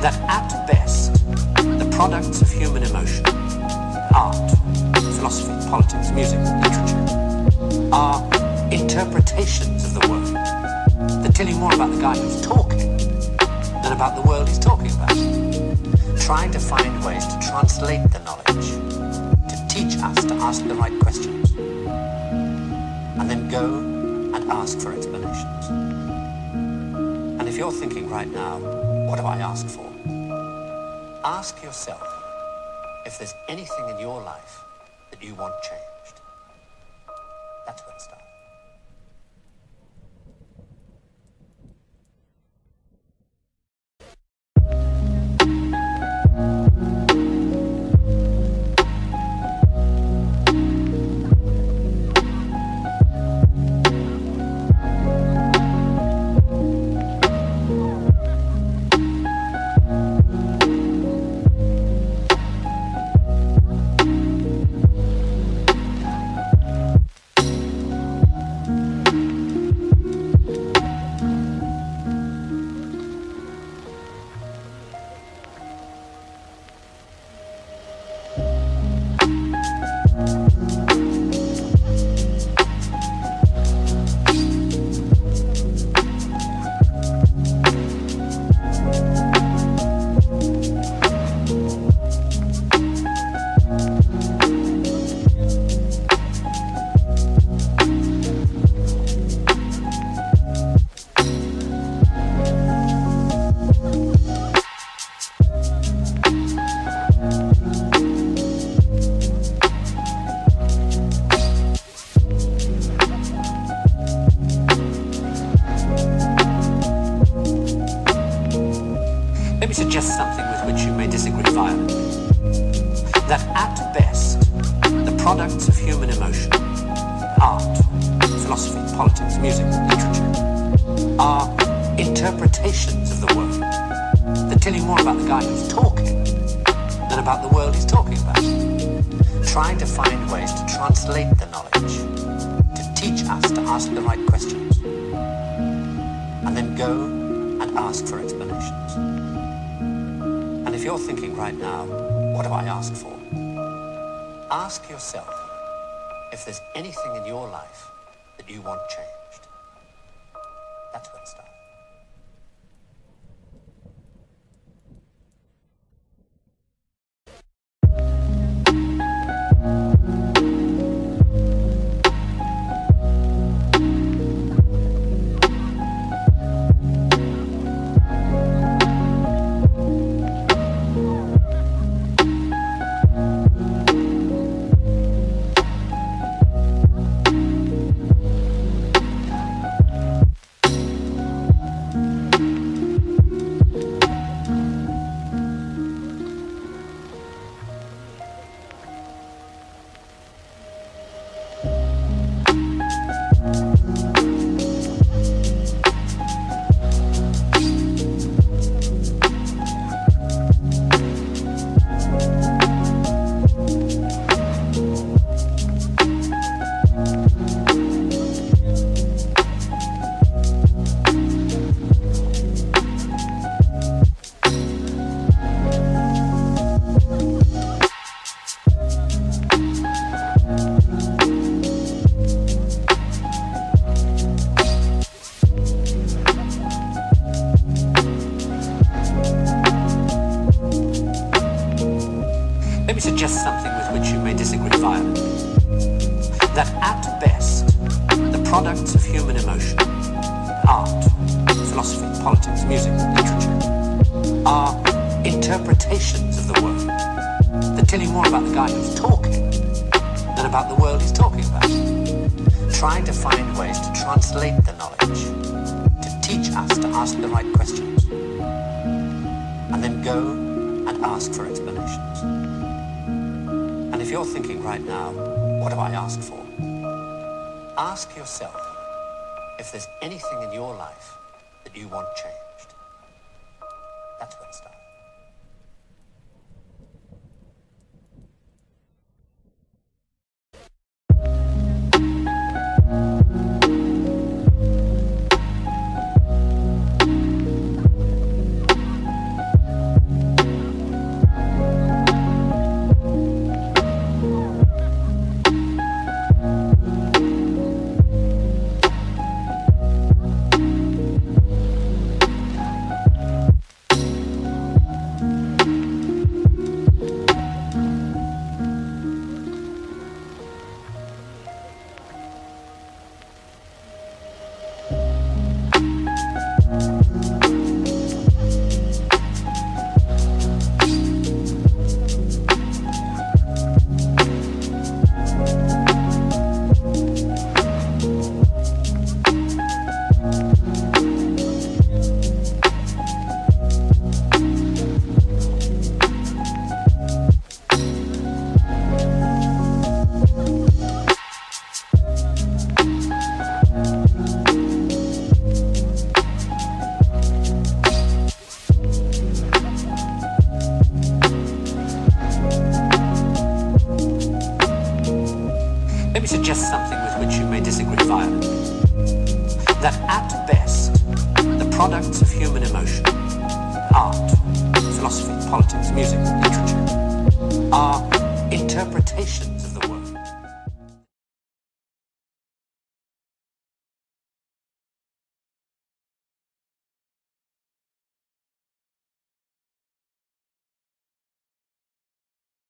That at best, the products of human emotion, art, philosophy, politics, music, literature, are interpretations of the world that tell you more about the guy who's talking than about the world he's talking about. Trying to find ways to translate the knowledge, to teach us to ask the right questions, and then go and ask for explanations. And if you're thinking right now, what do I ask for? Ask yourself if there's anything in your life that you want changed. That's where it starts. Me suggest something with which you may disagree violently. That at best, the products of human emotion, art, philosophy, politics, music, literature, are interpretations of the world that tell you more about the guy who's talking than about the world he's talking about. Trying to find ways to translate the knowledge, to teach us to ask the right questions, and then go and ask for explanations. If you're thinking right now, what do I ask for? Ask yourself if there's anything in your life that you want changed. Me suggest something with which you may disagree violently. That at best, the products of human emotion, art, philosophy, politics, music, literature, are interpretations of the world that tell you more about the guy who's talking than about the world he's talking about. Trying to find ways to translate the knowledge, to teach us to ask the right questions, and then go and ask for explanations. If you're thinking right now, what do I ask for? Ask yourself if there's anything in your life that you want changed. something with which you may disagree violently. That at best, the products of human emotion, art, philosophy, politics, music, literature, are interpretations